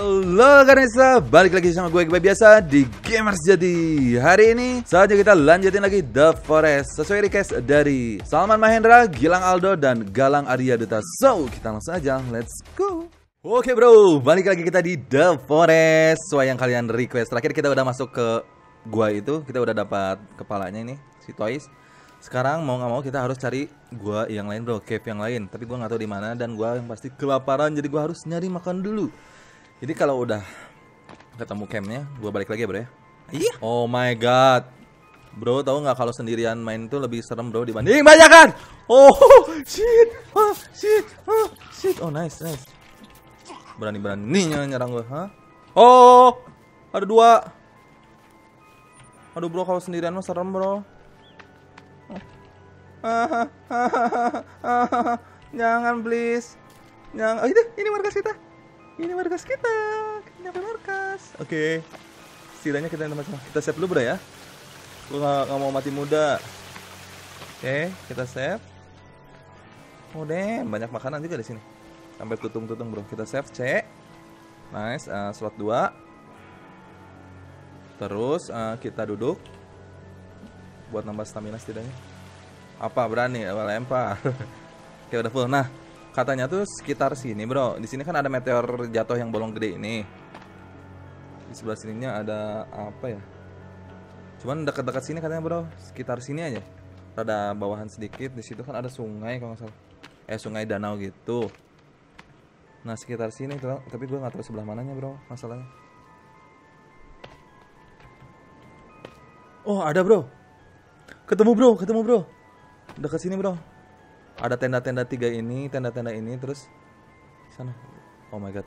Halo Ganesa, balik lagi sama gue kayak biasa di Gamers Jadi Hari ini saatnya kita lanjutin lagi The Forest. Sesuai request dari Salman Mahendra, Gilang Aldo, dan Galang Arya Duta. So, kita langsung aja, let's go. Oke bro, balik lagi kita di The Forest. Sesuai yang kalian request. Terakhir kita udah masuk ke gua itu. Kita udah dapat kepalanya ini, si Toys. Sekarang mau nggak mau kita harus cari gua yang lain bro, cave yang lain. Tapi gua nggak tahu di mana dan gua yang pasti kelaparan. Jadi gua harus nyari makan dulu. Jadi kalau udah ketemu campnya, gue balik lagi ya bro ya. Iya. Oh my god. Bro, tahu nggak kalau sendirian main itu lebih serem bro dibanding banyak kan? Oh shit, oh shit, oh shit. Oh nice nice. Berani beraninya nyerang gue, hah? Oh, ada dua. Aduh bro, kalau sendirian mah serem bro. Jangan please. Jangan. Oh, itu ini markas kita. Ini markas kita. Kita markas. Oke. Okay. Setidaknya kita macam kita save dulu bro ya. Gue gak, mau mati muda. Oke, okay, kita save. Oh damn, banyak makanan juga di sini. Sampai tutung-tutung bro. Kita save C. Nice, uh, slot 2. Terus uh, kita duduk buat nambah stamina setidaknya. Apa berani? Apa lempar? Oke udah full. Nah, katanya tuh sekitar sini bro. Di sini kan ada meteor jatuh yang bolong gede ini. Di sebelah sininya ada apa ya? Cuman dekat-dekat sini katanya bro. Sekitar sini aja. Ada bawahan sedikit. Di situ kan ada sungai kalau nggak salah. Eh sungai danau gitu. Nah sekitar sini tuh tapi gue nggak tahu sebelah mananya bro masalahnya. Oh ada bro. Ketemu bro. Ketemu bro. Dekat sini bro ada tenda-tenda tiga ini, tenda-tenda ini, terus sana. Oh my god.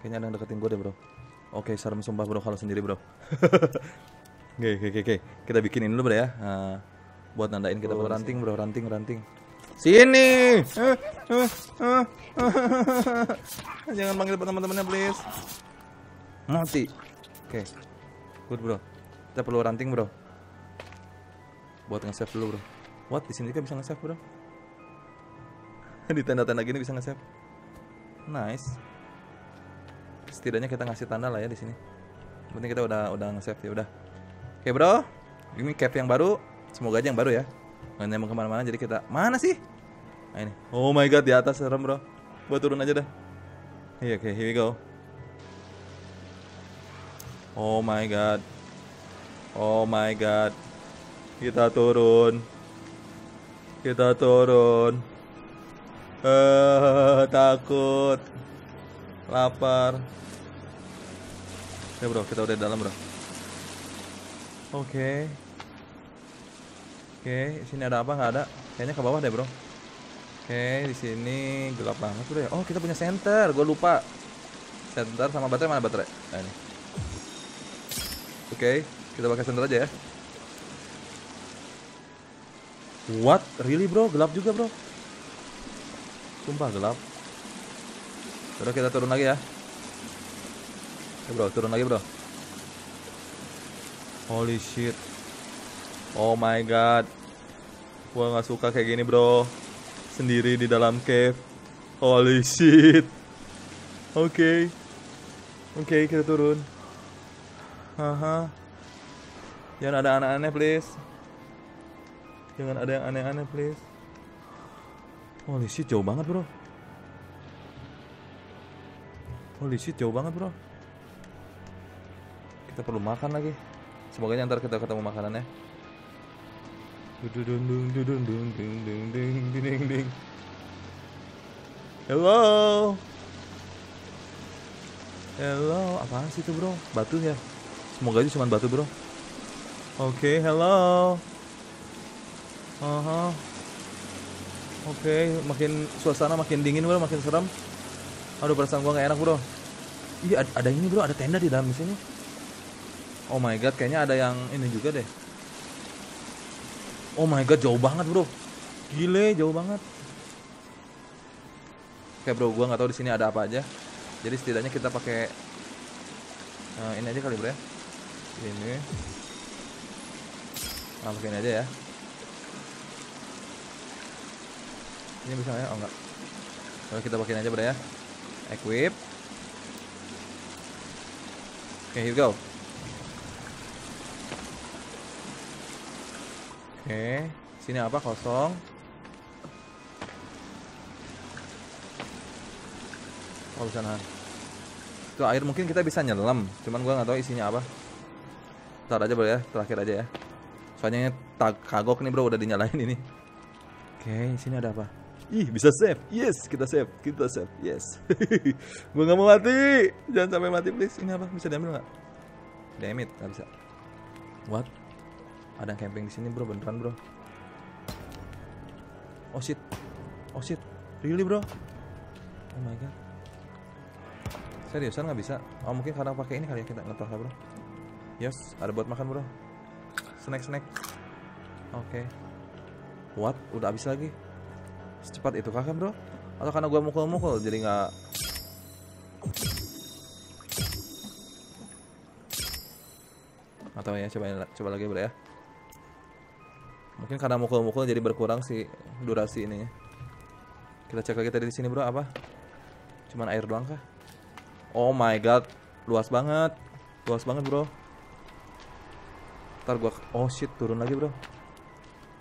Kayaknya ada yang deketin gue deh bro. Oke, serem sumpah bro kalau sendiri bro. Oke, oke, oke, kita bikinin dulu bro ya. Nah, buat nandain kita oh, ranting bro, ranting, ranting. Sini. Jangan panggil teman-temannya please. Mati. Oke. Good bro. Kita perlu ranting bro. Buat nge-save dulu bro. What? Di sini juga bisa nge-save, bro. di tenda-tenda gini bisa nge-save. Nice. Setidaknya kita ngasih tanda lah ya di sini. Penting kita udah udah nge-save ya udah. Oke, bro. Ini cave yang baru. Semoga aja yang baru ya. Nggak nyambung ke mana-mana jadi kita mana sih? Nah ini. Oh my god di atas serem bro. Buat turun aja dah. Iya oke okay, here we go. Oh my god. Oh my god. Kita turun. Kita turun. Eh, takut. Lapar. Ya bro, kita udah dalam bro. Oke. Okay. Oke, okay, sini ada apa? Nggak ada. Kayaknya ke bawah deh bro. Oke, okay, di sini gelap banget bro ya. Oh, kita punya center. Gue lupa. Center sama baterai mana baterai? Nah, ini. Oke, okay, kita pakai center aja ya. What? Really bro? Gelap juga bro. Sumpah gelap. Terus kita turun lagi ya. Ya bro, turun lagi bro. Holy shit. Oh my god. Gua gak suka kayak gini bro. Sendiri di dalam cave. Holy shit. Oke. Okay. Oke okay, kita turun. Haha Jangan ada anak-aneh please Jangan ada yang aneh-aneh please. Holy shit jauh banget bro. Holy shit jauh banget bro. Kita perlu makan lagi. Semoga ntar kita ketemu makanannya Hello? Hello? Apaan sih itu bro? Batu ya? Semoga aja cuma batu bro. Oke okay, hello -huh. Oke, okay, makin suasana makin dingin bro, makin serem. Aduh perasaan gua nggak enak bro. Iya ada, ini bro, ada tenda di dalam sini. Oh my god, kayaknya ada yang ini juga deh. Oh my god, jauh banget bro. Gile, jauh banget. Oke bro, gua nggak tahu di sini ada apa aja. Jadi setidaknya kita pakai uh, ini aja kali bro ya. Ini. Nah, pakai aja ya. Ini bisa ya? Oh enggak. Oke kita pakai aja bro ya. Equip. Oke, okay, here we go. Oke. Okay. Sini apa? Kosong. Oh, bisa. Itu air mungkin kita bisa nyelam, cuman gua nggak tahu isinya apa. Ntar aja bro ya, terakhir aja ya. Soalnya tag kagok nih bro udah dinyalain ini. Oke, okay, sini ada apa? Ih, bisa save. Yes, kita save. Kita save. Yes. gue nggak mau mati. Jangan sampai mati, please. Ini apa? Bisa diambil nggak? Damn it, nggak bisa. What? Ada yang camping di sini, bro. Beneran, bro. Oh shit. Oh shit. Really, bro? Oh my god. Seriusan nggak bisa? Oh mungkin karena pakai ini kali ya kita nggak tahu bro. Yes, ada buat makan bro. Snack snack. Oke. Okay. What? Udah habis lagi? Secepat itu kakak bro? Atau karena gue mukul-mukul jadi nggak atau ya coba coba lagi bro ya. Mungkin karena mukul-mukul jadi berkurang si durasi ininya kita cek lagi tadi di sini bro apa? Cuman air doang kah? Oh my god luas banget. Luas banget bro. Ntar gua oh shit turun lagi bro.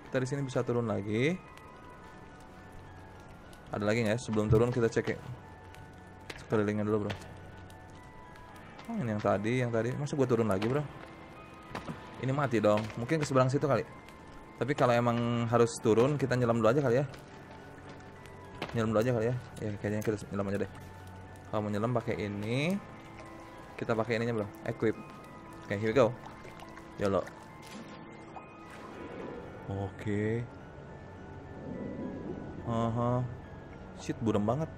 Kita di sini bisa turun lagi ada lagi nggak ya? Sebelum turun kita cek ya. Sekelilingnya dulu bro. Oh, ini yang tadi, yang tadi. Masa gue turun lagi bro? Ini mati dong. Mungkin ke seberang situ kali. Tapi kalau emang harus turun, kita nyelam dulu aja kali ya. Nyelam dulu aja kali ya. Ya kayaknya kita nyelam aja deh. Kalau mau nyelam pakai ini, kita pakai ininya bro. Equip. Oke, okay, here we go. Yolo. Oke. Okay. Uh -huh. Shit, buram banget.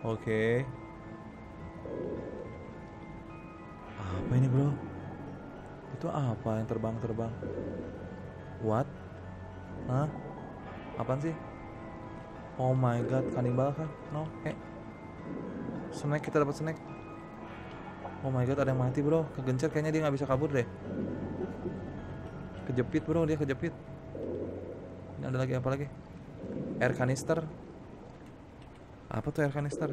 Oke. Okay. Apa ini, bro? Itu apa yang terbang-terbang? What? Hah? Apaan sih? Oh my god, kanibal kah? No, eh. Snack, kita dapat snack. Oh my god, ada yang mati, bro. Kegencet kayaknya dia nggak bisa kabur deh. Kejepit, bro, dia kejepit. Ada lagi apa lagi? Air canister. Apa tuh air canister?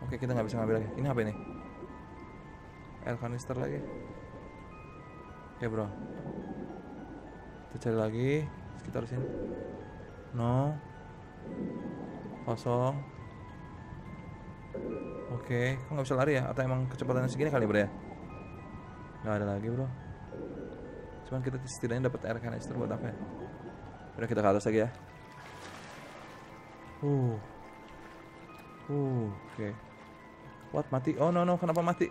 Oke, kita nggak bisa ngambil lagi. Ini apa ini? Air canister lagi. Oke, bro. Kita cari lagi sekitar sini. No. Kosong. Oke, kok nggak bisa lari ya? Atau emang kecepatannya segini kali, bro ya? Nggak ada lagi, bro. Cuman kita setidaknya dapat air canister buat apa ya? Udah kita ke atas lagi ya. Uh. Uh, oke. Okay. What mati? Oh no no, kenapa mati?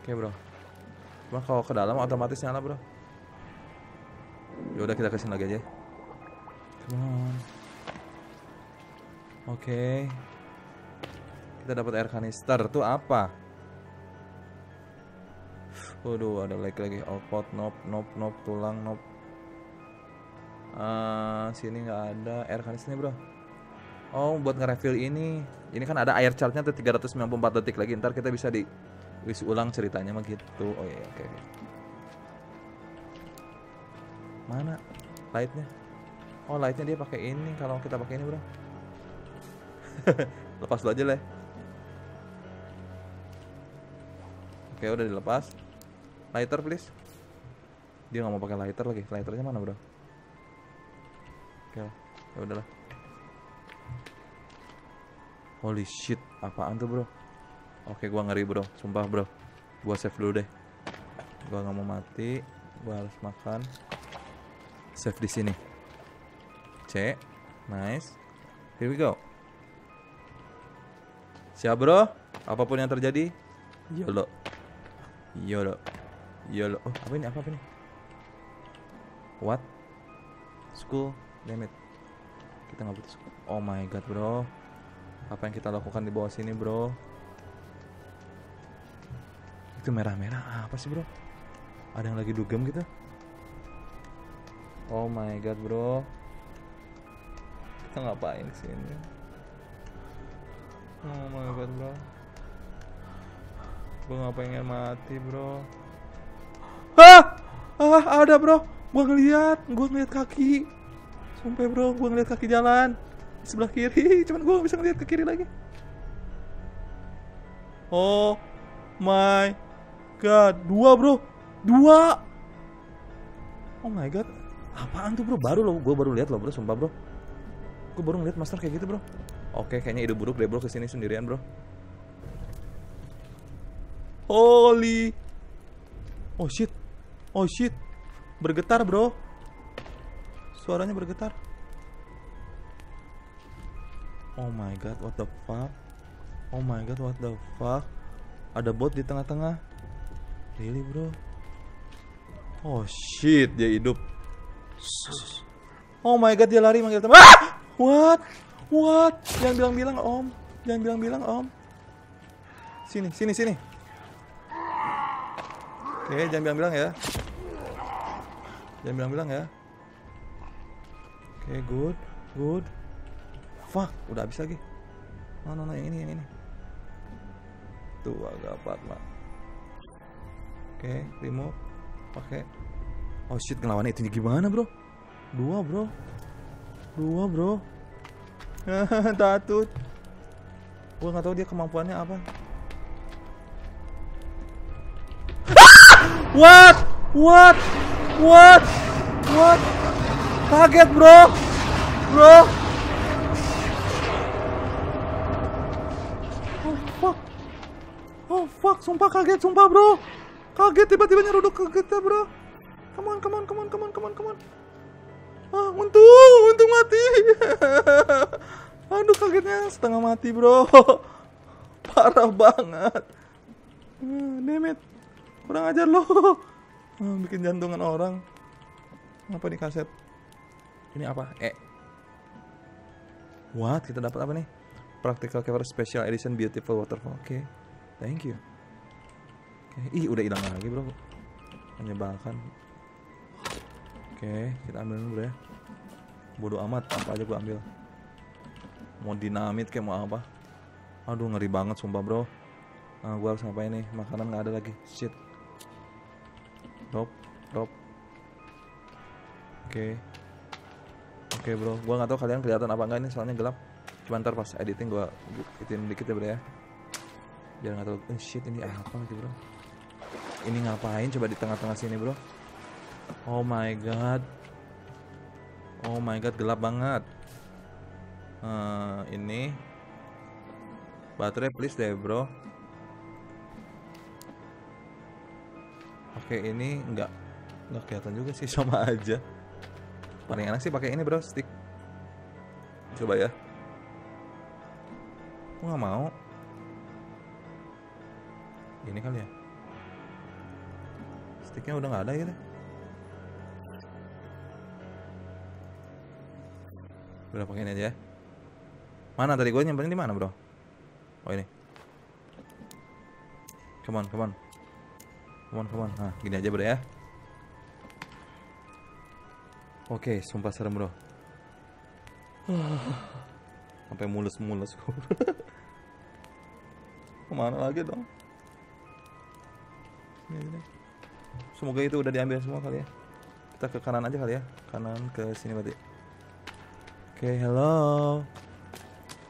Oke, okay, Bro. Cuma kalau ke dalam otomatis nyala, Bro. Ya udah kita ke sini lagi aja. Come on. Oke. Okay. Kita dapat air kanister. Tuh apa? Waduh, ada like lagi output, nop, nop, nop, tulang, nop. Uh, sini nggak ada air kanis nih bro. Oh, buat nge-refill ini. Ini kan ada air chartnya tuh 394 detik lagi. Ntar kita bisa di wis ulang ceritanya mah gitu. Oh iya, oke. Okay. Mana lightnya? Oh, lightnya dia pakai ini. Kalau kita pakai ini bro. Lepas dulu aja lah. Oke, udah dilepas. Lighter please. Dia nggak mau pakai lighter lagi. Lighternya mana bro? Oke, ya udahlah. Holy shit, apaan tuh bro? Oke, gua ngeri bro, sumpah bro. Gua save dulu deh. Gua nggak mau mati. Gua harus makan. Save di sini. C, nice. Here we go. Siap bro, apa pun yang terjadi, yolo, yolo. YOLO. Oh, apa ini? Apa, apa ini? What? School? Damn it. Kita nggak butuh school. Oh my god, bro. Apa yang kita lakukan di bawah sini, bro? Itu merah-merah apa sih, bro? Ada yang lagi dugem gitu? Oh my god, bro. Kita ngapain sini? Oh my god, bro. Gue gak pengen mati, bro. Ah, ah ada bro. Gua ngeliat, gua ngeliat kaki. Sumpah bro, gua ngeliat kaki jalan di sebelah kiri. Cuman gua gak bisa ngeliat ke kiri lagi. Oh my god, dua bro, dua. Oh my god, apaan tuh bro? Baru loh, gua baru lihat loh bro, sumpah bro. Gua baru ngeliat master kayak gitu bro. Oke, kayaknya ide buruk deh bro ke sini sendirian bro. Holy, oh shit, oh shit, bergetar bro. Suaranya bergetar. Oh my god, what the fuck? Oh my god, what the fuck? Ada bot di tengah-tengah. Really, bro? Oh shit, dia hidup. Oh my god, dia lari manggil teman. Ah! What? What? Jangan bilang-bilang, Om. Jangan bilang-bilang, Om. Sini, sini, sini. Oke, jangan bilang-bilang ya. Jangan bilang-bilang ya. Oke, good, good. Fuck, udah habis lagi. No, no, no, yang ini, yang ini. Tuh, agak apa. Oke, remove. Pakai. Oh shit, ngelawan itu gimana, bro? Dua, bro. Dua, bro. Tatut. Gua nggak tahu dia kemampuannya apa. What? What? What? What? Kaget bro. Bro. Oh fuck. Oh fuck. Sumpah kaget Sumpah bro. Kaget tiba-tiba nyeruduk ke kita bro. Come on come on come on come on come on come on. Ah untung Untung mati. Aduh kagetnya setengah mati bro. Parah banget. Damn it. Kurang ajar lo. Bikin jantungan orang Apa nih kaset ini apa? E. What? Kita dapat apa nih? Practical cover special edition beautiful waterfall. Oke. Okay. Thank you. Okay. Ih, udah hilang lagi, Bro. Menyebalkan. Oke, okay, kita ambil dulu, ya. Bodoh amat, apa aja gua ambil. Mau dinamit kayak mau apa? Aduh, ngeri banget sumpah, Bro. Nah, gua harus ngapain nih? Makanan nggak ada lagi. Shit. Drop, drop. Oke. Okay. Oke okay, bro, gua nggak tahu kalian kelihatan apa enggak ini soalnya gelap. Cuma ntar pas editing gua ituin dikit ya bro ya. Biar nggak tahu. Oh shit ini apa lagi bro? Ini ngapain? Coba di tengah-tengah sini bro. Oh my god. Oh my god gelap banget. Uh, ini baterai please deh bro. Oke ini nggak nggak kelihatan juga sih sama aja paling enak sih pakai ini bro stick. Coba ya. Aku nggak mau. Ini kali ya. Sticknya udah nggak ada gitu udah pakai ini aja ya. Mana tadi gue nyimpannya di mana bro? Oh ini. Come on come on. Come on come on. Nah gini aja bro ya Oke, sumpah serem bro. Sampai mulus-mulus. Ke mana lagi dong? Semoga itu udah diambil semua kali ya. Kita ke kanan aja kali ya. Kanan ke sini berarti. Oke, hello.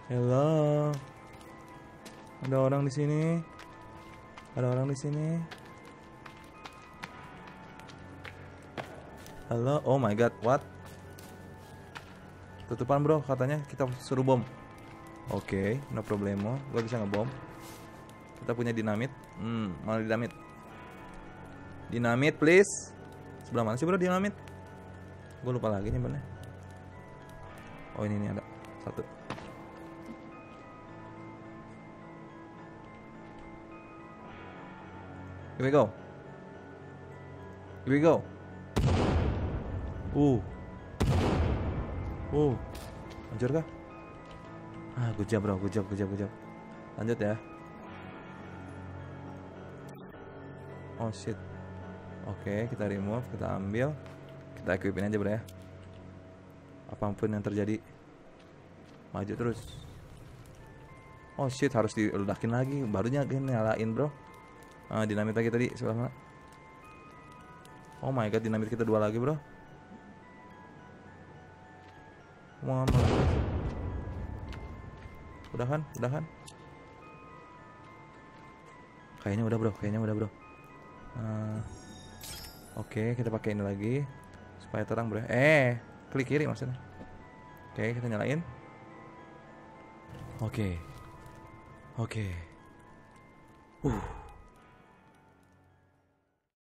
Hello. Ada orang di sini. Ada orang di sini. Halo, oh my god, what? Tutupan bro, katanya kita suruh bom. Oke, okay, no problemo. Gue bisa ngebom. Kita punya dinamit. Hmm, mana dinamit? Dinamit, please. Sebelah mana sih bro dinamit? Gue lupa lagi nih bener. Oh ini nih ada satu. Here we go. Here we go. Uh. Uh. Hancur kah? Ah, gujab bro, gujab, gujab, gujab. Lanjut ya. Oh shit. Oke, kita remove, kita ambil. Kita equipin aja bro ya. Apa pun yang terjadi. Maju terus. Oh shit, harus diledakin lagi. Barunya nyalain bro. Ah, dinamit lagi tadi sebelah mana? Oh my god, dinamit kita dua lagi bro. Ngomong. Udahan, udahan. Kayaknya udah bro, kayaknya udah bro. Uh, Oke, kita pakai ini lagi supaya terang bro. Eh, klik kiri maksudnya. Oke, kita nyalain. Oke, oke. Uh,